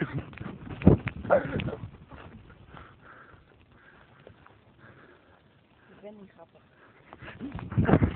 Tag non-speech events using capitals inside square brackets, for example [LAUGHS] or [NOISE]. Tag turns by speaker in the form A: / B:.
A: Ik ben niet grappig. [LAUGHS]